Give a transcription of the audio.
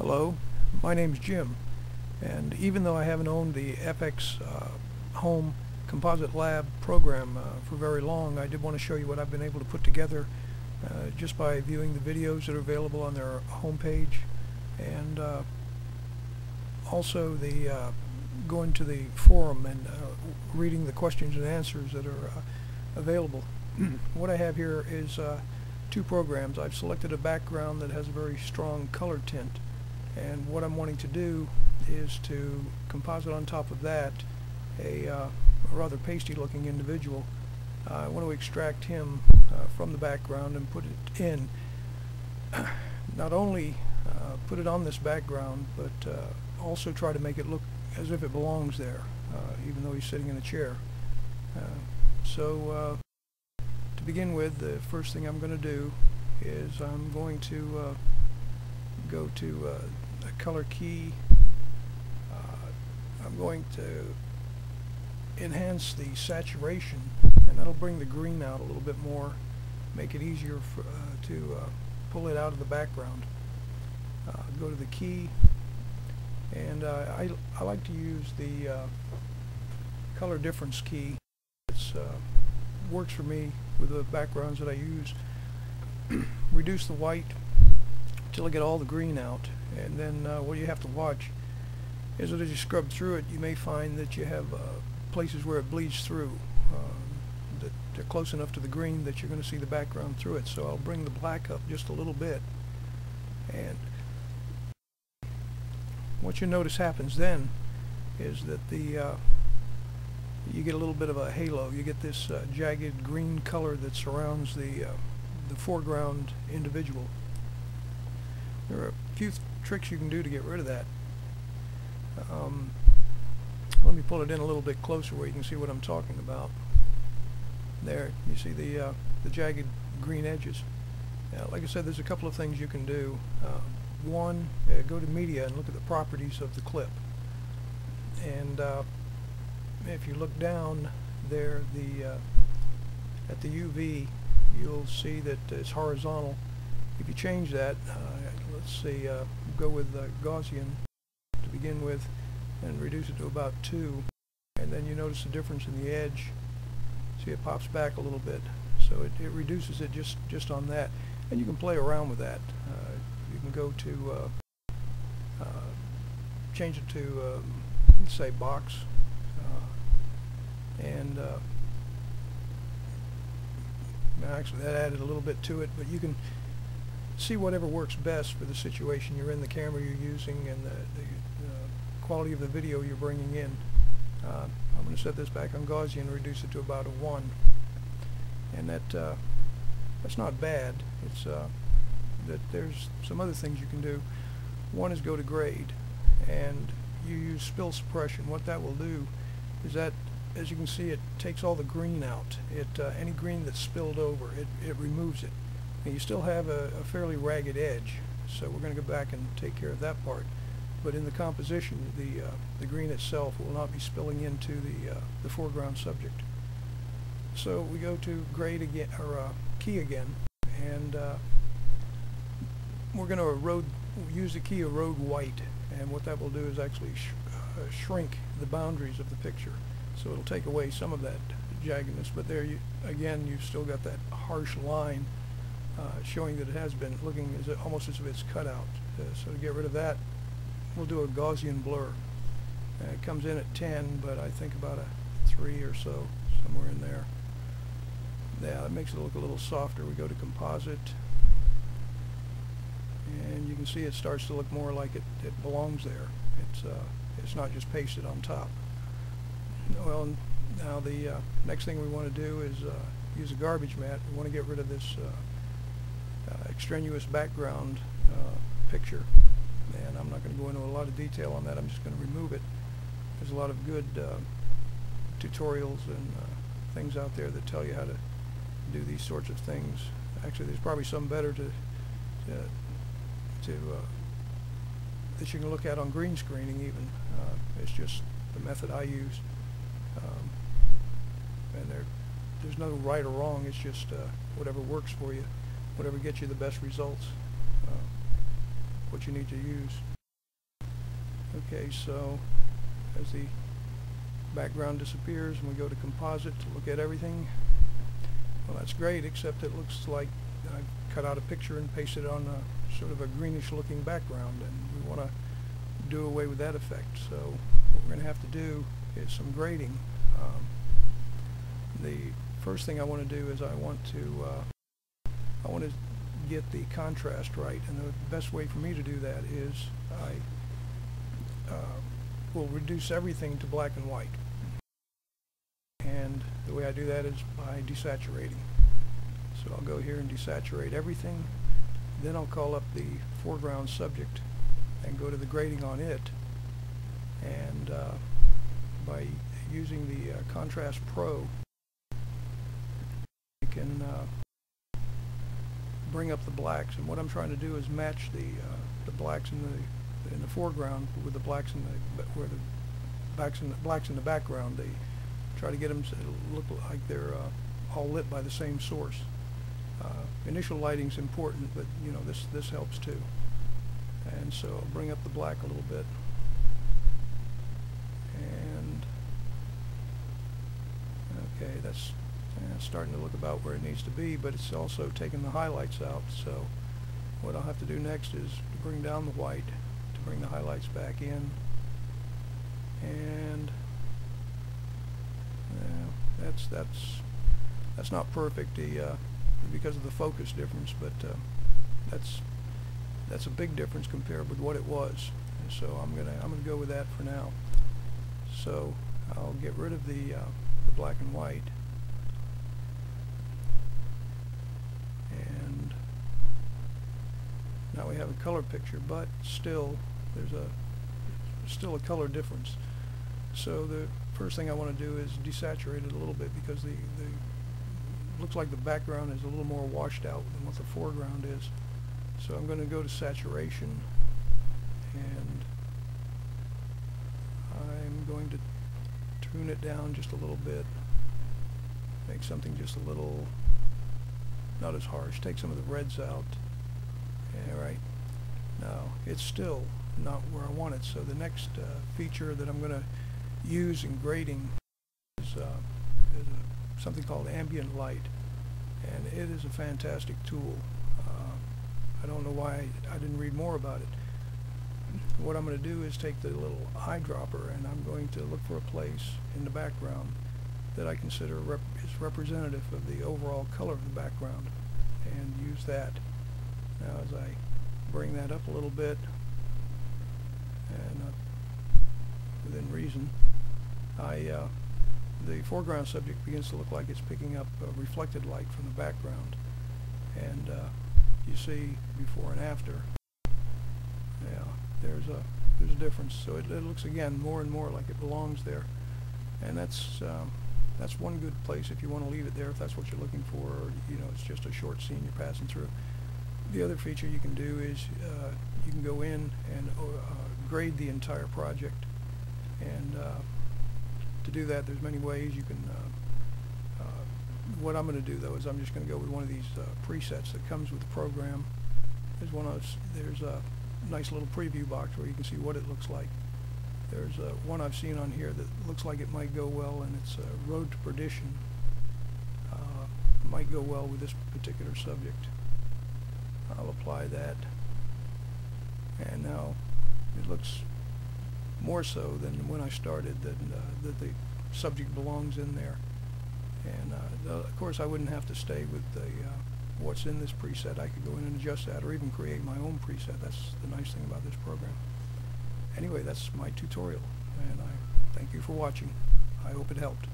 Hello, my name's Jim, and even though I haven't owned the FX uh, Home Composite Lab program uh, for very long, I did want to show you what I've been able to put together uh, just by viewing the videos that are available on their homepage, and uh, also the uh, going to the forum and uh, reading the questions and answers that are available. what I have here is two programs. I've selected a background that has a very strong color tint and what I'm wanting to do is to composite on top of that a, uh, a rather pasty looking individual. Uh, I want to extract him uh, from the background and put it in. Not only uh, put it on this background but uh, also try to make it look as if it belongs there uh, even though he's sitting in a chair. so to begin with the first thing I'm going to do is I'm going to go to uh, a color key. Uh, I'm going to enhance the saturation and that'll bring the green out a little bit more make it easier for, uh, to uh, pull it out of the background. Uh, go to the key and uh, I, I like to use the color difference key. It works for me with the backgrounds that I use. Reduce the white till I get all the green out and then uh, what you have to watch is that as you scrub through it you may find that you have uh, places where it bleeds through um, that they're close enough to the green that you're going to see the background through it. So I'll bring the black up just a little bit and what you notice happens then is that the uh, you get a little bit of a halo. You get this uh, jagged green color that surrounds the uh, the foreground individual there are a few tricks you can do to get rid of that. Um, let me pull it in a little bit closer where you can see what I'm talking about. There, you see the uh, the jagged green edges. Now, like I said, there's a couple of things you can do. Uh, one, uh, go to media and look at the properties of the clip. And uh, if you look down there, the uh, at the UV, you'll see that it's horizontal if you change that, uh, let's see, uh, go with uh, Gaussian to begin with and reduce it to about 2 and then you notice the difference in the edge. See it pops back a little bit. So it, it reduces it just, just on that. And you can play around with that. Uh, you can go to, uh, uh, change it to, um, say box, and actually that added a little bit to it, but you can see whatever works best for the situation you're in, the camera you're using, and the, the quality of the video you're bringing in. Uh, I'm going to set this back on Gaussian and reduce it to about a 1. And that uh, that's not bad. It's uh, that there's some other things you can do. One is go to grade, and you use spill suppression. What that will do is that, as you can see, it takes all the green out. It uh, any green that's spilled over, it, it removes it. And you still have a, a fairly ragged edge, so we're going to go back and take care of that part. But in the composition, the, uh, the green itself will not be spilling into the, uh, the foreground subject. So we go to grade again, or uh, key again, and uh, we're going to erode, use the key erode white, and what that will do is actually sh uh, shrink the boundaries of the picture. So it'll take away some of that jaggedness, but there you, again, you've still got that harsh line showing that it has been looking as almost as if it's cut out. Uh, so to get rid of that, we'll do a Gaussian blur. Uh, it comes in at 10, but I think about a 3 or so, somewhere in there. Yeah, that makes it look a little softer. We go to composite, and you can see it starts to look more like it, it belongs there. It's, uh, it's not just pasted on top. Well, now the uh, next thing we want to do is uh, use a garbage matte. We want to get rid of this uh, uh, extraneous background uh, picture. And I'm not going to go into a lot of detail on that. I'm just going to remove it. There's a lot of good uh, tutorials and things out there that tell you how to do these sorts of things. Actually, there's probably some better to to, to uh, that you can look at on green screening even. Uh, it's just the method I use. Um, and there, there's no right or wrong. It's just uh, whatever works for you whatever gets you the best results. Uh, what you need to use. Okay, so as the background disappears and we go to composite to look at everything, well that's great except it looks like I've cut out a picture and pasted it on a sort of a greenish looking background and we want to do away with that effect. So what we're going to have to do is some grading. Um, the first thing I want to do is I want to uh, I want to get the contrast right and the best way for me to do that is I uh, will reduce everything to black and white and the way I do that is by desaturating. So I'll go here and desaturate everything then I'll call up the foreground subject and go to the grading on it and uh, by using the uh, Contrast Pro you can uh, bring up the blacks and what I'm trying to do is match the uh, the blacks in the in the foreground with the blacks in the where the blacks in the blacks in the background. They try to get them to look like they're uh, all lit by the same source. Uh, initial lighting's important but you know this this helps too. And so I'll bring up the black a little bit. And okay that's uh, starting to look about where it needs to be but it's also taking the highlights out so what I'll have to do next is to bring down the white to bring the highlights back in and that's that's that's not perfect the uh, because of the focus difference but uh, that's that's a big difference compared with what it was. And so I'm gonna I'm gonna go with that for now. So I'll get rid of the, uh, the black and white. And now we have a color picture, but still there's a still a color difference. So the first thing I want to do is desaturate it a little bit because the, the looks like the background is a little more washed out than what the foreground is. So I'm going to go to saturation and I'm going to tune it down just a little bit. Make something just a little not as harsh. Take some of the reds out. Yeah, right. Now it's still not where I want it. So the next uh, feature that I'm going to use in grading is, uh, is a, something called ambient light. And it is a fantastic tool. I don't know why I didn't read more about it. What I'm going to do is take the little eyedropper and I'm going to look for a place in the background that I consider rep is representative of the overall color of the background and use that. Now as I bring that up a little bit and uh, within reason, I uh, the foreground subject begins to look like it's picking up reflected light from the background and uh, you see before and after. Yeah, there's a there's a difference. So it, it looks again more and more like it belongs there, and that's um, that's one good place if you want to leave it there if that's what you're looking for. Or, you know, it's just a short scene you're passing through. The other feature you can do is uh, you can go in and uh, grade the entire project, and uh, to do that, there's many ways you can uh, what I'm going to do though is I'm just going to go with one of these uh, presets that comes with the program. There's one of there's a nice little preview box where you can see what it looks like. There's uh, one I've seen on here that looks like it might go well, and it's uh, Road to Perdition. Uh, might go well with this particular subject. I'll apply that, and now it looks more so than when I started that uh, that the subject belongs in there. And uh, of course I wouldn't have to stay with the uh, what's in this preset. I could go in and adjust that or even create my own preset. That's the nice thing about this program. Anyway, that's my tutorial and I thank you for watching. I hope it helped.